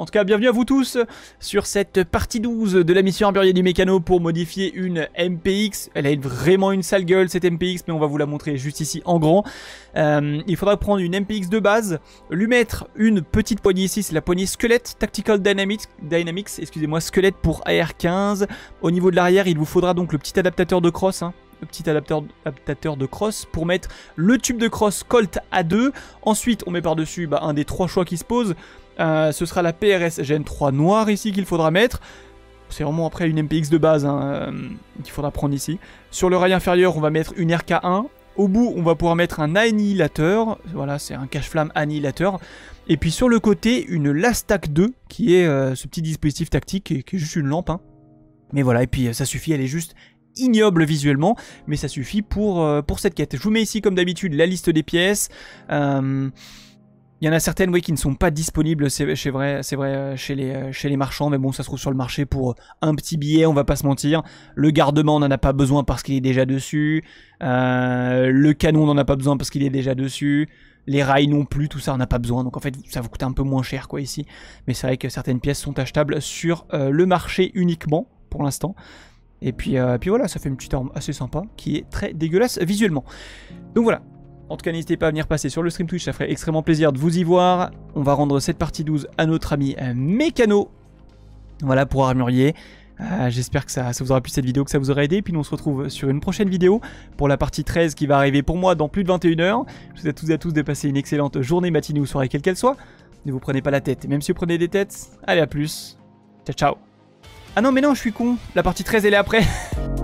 En tout cas, bienvenue à vous tous sur cette partie 12 de la mission Arburier du Mécano pour modifier une MPX. Elle a vraiment une sale gueule cette MPX, mais on va vous la montrer juste ici en grand. Euh, il faudra prendre une MPX de base, lui mettre une petite poignée ici, c'est la poignée squelette Tactical Dynamics, Dynamics excusez-moi, squelette pour AR15. Au niveau de l'arrière, il vous faudra donc le petit adaptateur de cross, hein, le petit adaptateur, adaptateur, de cross pour mettre le tube de cross Colt A2. Ensuite, on met par-dessus bah, un des trois choix qui se posent. Euh, ce sera la PRS Gen 3 noire ici qu'il faudra mettre. C'est vraiment après une MPX de base hein, euh, qu'il faudra prendre ici. Sur le rail inférieur, on va mettre une RK1. Au bout, on va pouvoir mettre un annihilateur. Voilà, c'est un cache-flamme annihilateur. Et puis sur le côté, une Lastac 2, qui est euh, ce petit dispositif tactique, qui est, juste une lampe. Hein. Mais voilà, et puis ça suffit, elle est juste ignoble visuellement, mais ça suffit pour, pour cette quête. Je vous mets ici, comme d'habitude, la liste des pièces. Euh, il y en a certaines oui, qui ne sont pas disponibles, c'est vrai, euh, chez, les, euh, chez les marchands, mais bon, ça se trouve sur le marché pour euh, un petit billet, on va pas se mentir. Le gardement, on n'en a pas besoin parce qu'il est déjà dessus. le canon, on n'en a pas besoin parce qu'il est déjà dessus. Les rails non plus, tout ça, on n'a pas besoin. Donc en fait, ça vous coûte un peu moins cher quoi ici. Mais c'est vrai que certaines pièces sont achetables sur le marché uniquement, pour l'instant. Et puis, puis voilà, ça fait une petite arme assez sympa, qui est très dégueulasse visuellement. Donc voilà, en tout cas, n'hésitez pas à venir passer sur le stream Twitch, ça ferait extrêmement plaisir de vous y voir. On va rendre cette partie 12 à notre ami euh, Mécano. Voilà pour Armurier. Euh, j'espère que ça, vous aura plu cette vidéo, que ça vous aura aidé. Puis nous on se retrouve sur une prochaine vidéo pour la partie 13 qui va arriver pour moi dans plus de 21h. Je vous souhaite tous et à tous de passer une excellente journée, matinée ou soirée quelle qu'elle soit. Ne vous prenez pas la tête, même si vous prenez des têtes, allez à plus. Ciao ciao. Ah non mais non, je suis con. La partie 13 elle est après.